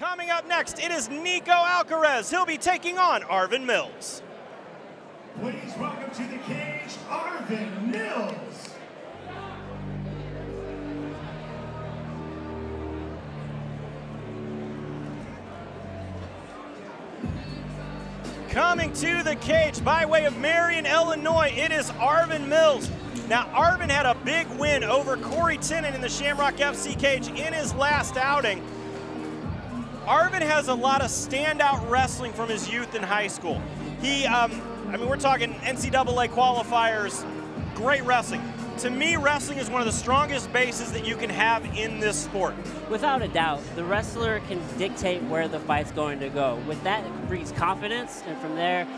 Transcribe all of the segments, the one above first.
Coming up next, it is Nico Alcaraz. He'll be taking on Arvin Mills. Please welcome to the cage, Arvin Mills. Coming to the cage by way of Marion, Illinois, it is Arvin Mills. Now, Arvin had a big win over Corey Tennant in the Shamrock FC cage in his last outing. Arvin has a lot of standout wrestling from his youth in high school. He, um, I mean, we're talking NCAA qualifiers, great wrestling. To me, wrestling is one of the strongest bases that you can have in this sport. Without a doubt, the wrestler can dictate where the fight's going to go. With that, it brings confidence, and from there,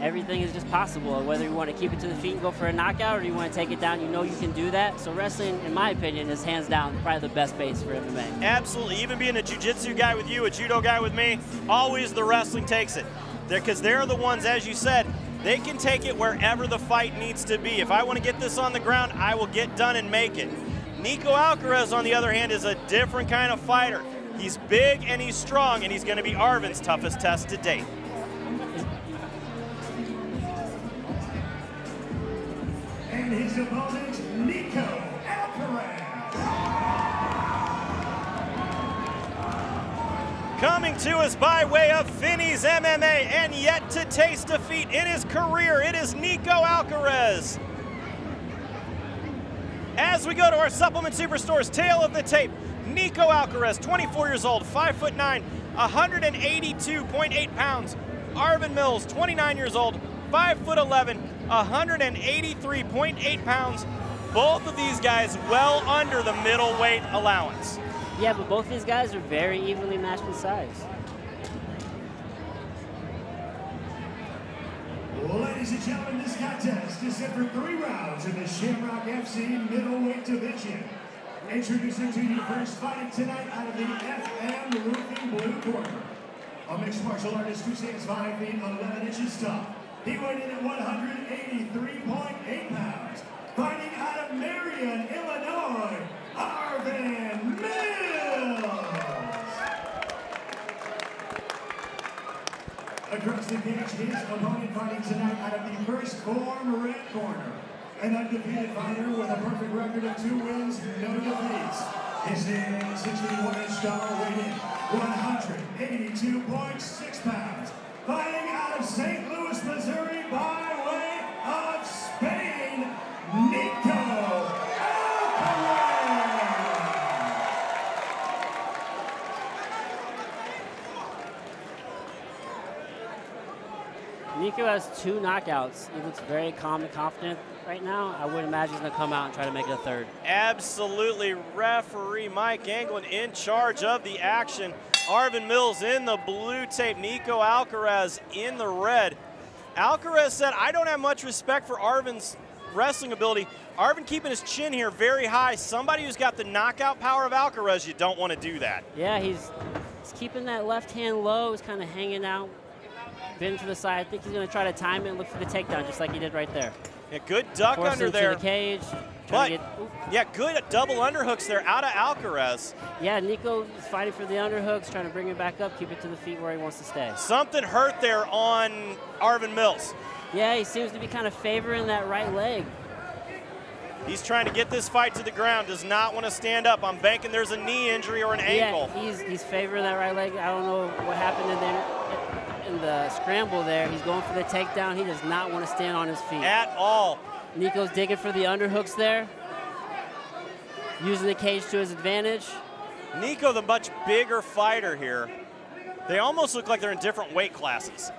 everything is just possible. Whether you want to keep it to the feet and go for a knockout, or you want to take it down, you know you can do that. So wrestling, in my opinion, is hands down probably the best base for MMA. Absolutely. Even being a jiu-jitsu guy with you, a judo guy with me, always the wrestling takes it. Because they're, they're the ones, as you said, they can take it wherever the fight needs to be. If I want to get this on the ground, I will get done and make it. Nico Alcaraz, on the other hand, is a different kind of fighter. He's big and he's strong, and he's going to be Arvin's toughest test to date. His opponent, Nico Alcaraz. Coming to us by way of Finney's MMA and yet to taste defeat in his career, it is Nico Alcaraz. As we go to our supplement superstores, tale of the tape, Nico Alcaraz, 24 years old, 5 foot 9, 182.8 pounds. Arvin Mills, 29 years old, 5 foot 11, 183.8 pounds. Both of these guys well under the middleweight allowance. Yeah, but both these guys are very evenly matched in size. Ladies and gentlemen, this contest is set for three rounds in the Shamrock FC middleweight division. Introducing to you first fighting tonight out of the FM Roofing Blue Corner. A mixed martial artist who stands 5 feet 11 inches tall. He weighed in at 183.8 pounds. Fighting out of Marion, Illinois, Arvin Mills. Across the cage, his opponent fighting tonight out of the first form red corner. An undefeated fighter with a perfect record of two wins, no defeats. His 61-inch tall, weighed in 182.6 pounds. Fighting out of St. has two knockouts. He looks very calm and confident right now. I would imagine he's going to come out and try to make it a third. Absolutely. Referee Mike Anglin in charge of the action. Arvin Mills in the blue tape. Nico Alcaraz in the red. Alcaraz said, I don't have much respect for Arvin's wrestling ability. Arvin keeping his chin here very high. Somebody who's got the knockout power of Alcaraz, you don't want to do that. Yeah, he's, he's keeping that left hand low. He's kind of hanging out, been to the side. I think he's going to try to time it and look for the takedown, just like he did right there. Yeah, good duck Force under there. to the cage. But, get, yeah, good double underhooks there out of Alcaraz. yeah, Nico is fighting for the underhooks, trying to bring it back up, keep it to the feet where he wants to stay. Something hurt there on Arvin Mills. Yeah, he seems to be kind of favoring that right leg. He's trying to get this fight to the ground, does not want to stand up. I'm banking there's a knee injury or an ankle. Yeah, he's, he's favoring that right leg. I don't know what happened in, there, in the scramble there. He's going for the takedown. He does not want to stand on his feet. At all. Nico's digging for the underhooks there. Using the cage to his advantage. Nico, the much bigger fighter here. They almost look like they're in different weight classes.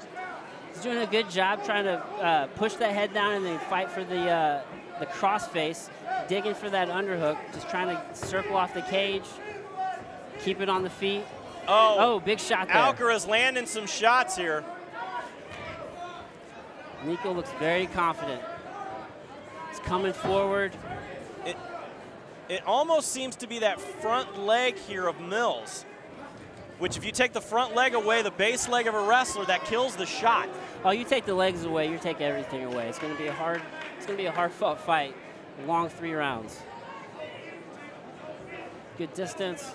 He's doing a good job trying to uh, push that head down and then fight for the uh, the cross face, digging for that underhook, just trying to circle off the cage, keep it on the feet. Oh, Oh, big shot there. Alcaraz landing some shots here. Nico looks very confident. He's coming forward. It, it almost seems to be that front leg here of Mills, which if you take the front leg away, the base leg of a wrestler, that kills the shot. Oh, you take the legs away, you take everything away. It's going to be a hard, it's going to be a hard fought fight, long three rounds. Good distance.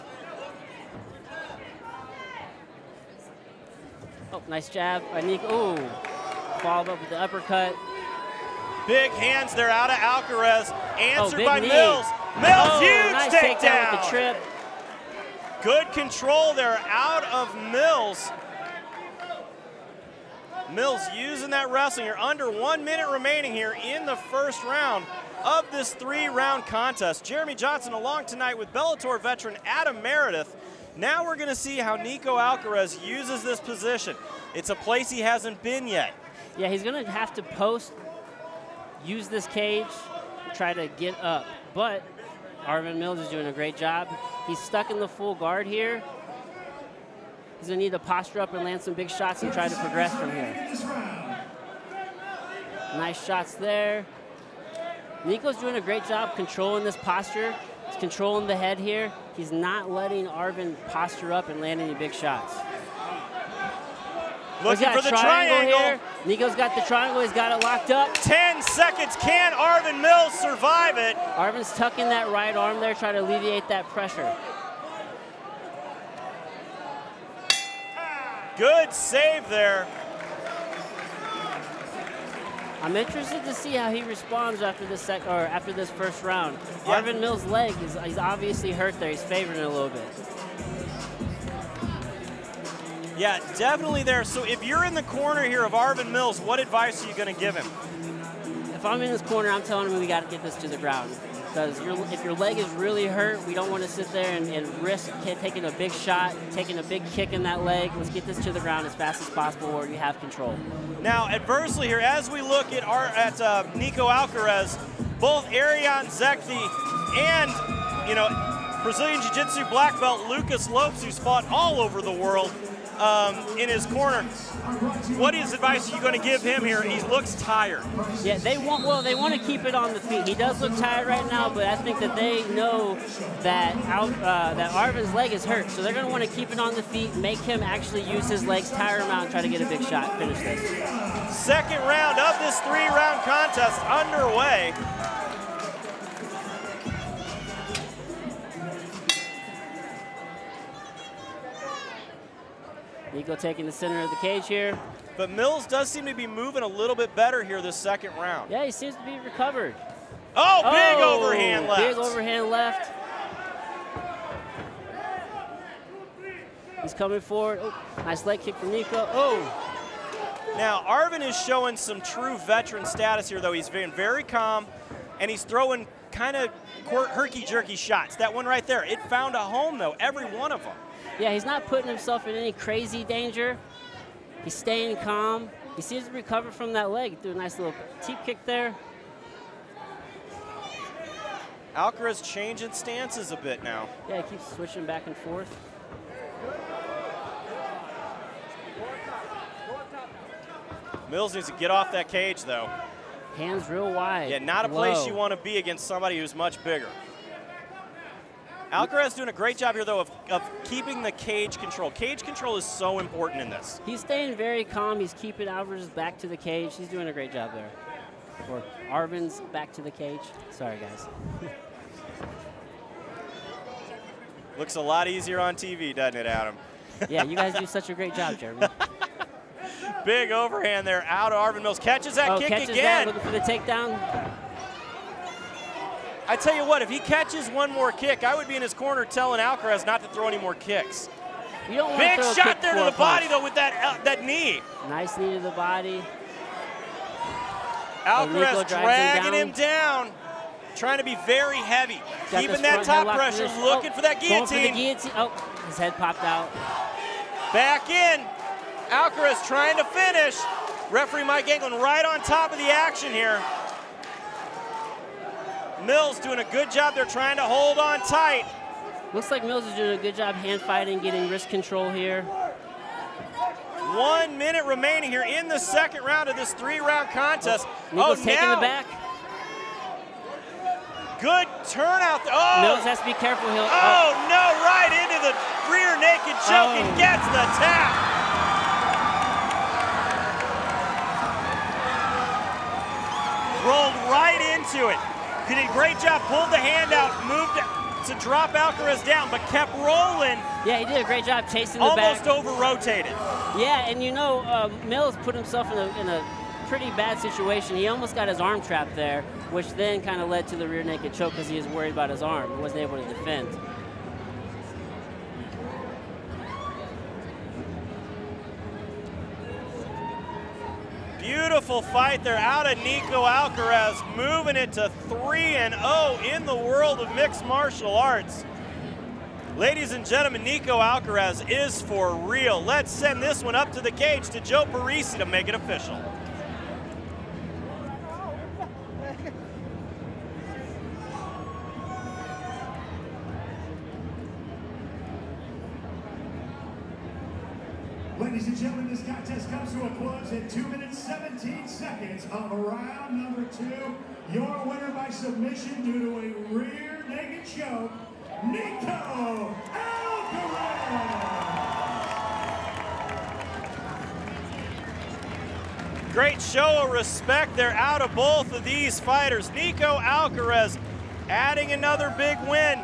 Oh, nice jab by Nico. Ooh, followed up with the uppercut. Big hands there out of Alcaraz. Answered oh, big by knee. Mills. Mills, oh, huge nice takedown. takedown with the trip. Good control there out of Mills. Mills using that wrestling. You're under one minute remaining here in the first round of this three-round contest. Jeremy Johnson along tonight with Bellator veteran Adam Meredith. Now we're going to see how Nico Alcaraz uses this position. It's a place he hasn't been yet. Yeah, he's going to have to post, use this cage, try to get up. But Arvin Mills is doing a great job. He's stuck in the full guard here. He's going to need to posture up and land some big shots and try to progress from here. Nice shots there. Nico's doing a great job controlling this posture. Controlling the head here. He's not letting Arvin posture up and land any big shots. Looking for the triangle, triangle. here. Nico's got the triangle. He's got it locked up. 10 seconds. Can Arvin Mills survive it? Arvin's tucking that right arm there, trying to alleviate that pressure. Good save there. I'm interested to see how he responds after this sec or after this first round. Yeah. Arvin Mills' leg is he's obviously hurt there. He's favoring it a little bit. Yeah, definitely there. So if you're in the corner here of Arvin Mills, what advice are you going to give him? If I'm in this corner, I'm telling him we got to get this to the ground. Because if your leg is really hurt, we don't want to sit there and, and risk taking a big shot, taking a big kick in that leg. Let's get this to the ground as fast as possible where you have control. Now, adversely here, as we look at our at uh, Nico Alcaraz, both Ariane Zekti and you know Brazilian Jiu-Jitsu black belt Lucas Lopes, who's fought all over the world, um, in his corner. What is advice are you going to give him here? He looks tired. Yeah, they want well, they want to keep it on the feet. He does look tired right now, but I think that they know that Al, uh, that Arvin's leg is hurt, so they're going to want to keep it on the feet, make him actually use his legs, tire him out, and try to get a big shot, finish this. Second round of this three-round contest underway. Nico taking the center of the cage here. But Mills does seem to be moving a little bit better here this second round. Yeah, he seems to be recovered. Oh, big Oh, overhand left. Big overhand left. He's coming forward. Oh, nice leg kick from Nico. Oh, Now, Arvin is showing some true veteran status here, though. He's been very calm, and he's throwing kind of herky-jerky shots. That one right there, it found a home, though, every one of them. Yeah, he's not putting himself in any crazy danger. He's staying calm. He seems to recover from that leg. Do a nice little teep kick there. Alcaraz changing stances a bit now. Yeah, he keeps switching back and forth. Mills needs to get off that cage, though. Hands real wide. Yeah, not a place you want to be against somebody who's much bigger. Alcaraz doing a great job here, though, of, of keeping the cage control. Cage control is so important in this. He's staying very calm. He's keeping Alvarez back to the cage. He's doing a great job there. Or Arvin's back to the cage. Sorry, guys. Looks a lot easier on TV, doesn't it, Adam? Yeah, you guys do such a great job, Jeremy. Big overhand there out of Arvin Mills. Catches that oh, kick catches again. that, looking for the takedown. I tell you what, if he catches one more kick, I would be in his corner telling Alcaraz not to throw any more kicks. You don't Big shot there to the body, though, with that uh, that knee. Nice knee to the body. Alcaraz drives him dragging him down. down, trying to be very heavy, Got keeping that top pressure, looking Oh, for that Going for the guillotine. guillotine. Oh, his head popped out. Back in. Alcaraz trying to finish. Referee Mike Anglin right on top of the action here. Mills doing a good job. They're trying to hold on tight. Looks like Mills is doing a good job hand fighting, getting wrist control here. One minute remaining here in the second round of this three-round contest. Nico's oh, taking now the back. good turnout. Oh, Mills has to be careful. He'll. Oh, oh no! Right into the rear naked choke and Oh. gets the tap. Rolled right into it. He did a great job. Pulled the hand out. Moved to drop Alcaraz down, but kept rolling. Yeah, he did a great job chasing the Almost back. over-rotated. Yeah, and you know, uh, Mills put himself in a, in a pretty bad situation. He almost got his arm trapped there, which then kind of led to the rear naked choke because he was worried about his arm. He wasn't able to defend. Beautiful fight there out of Nico Alcaraz, moving it to 3 and 0 in the world of mixed martial arts. Ladies and gentlemen, Nico Alcaraz is for real. Let's send this one up to the cage to Joe Parisi to make it official. Ladies and gentlemen, this contest comes to a close in 2 minutes 17 seconds of round number two. Your winner by submission due to a rear naked choke, Nico Alcaraz! Great show of respect there out of both of these fighters. Nico Alcaraz adding another big win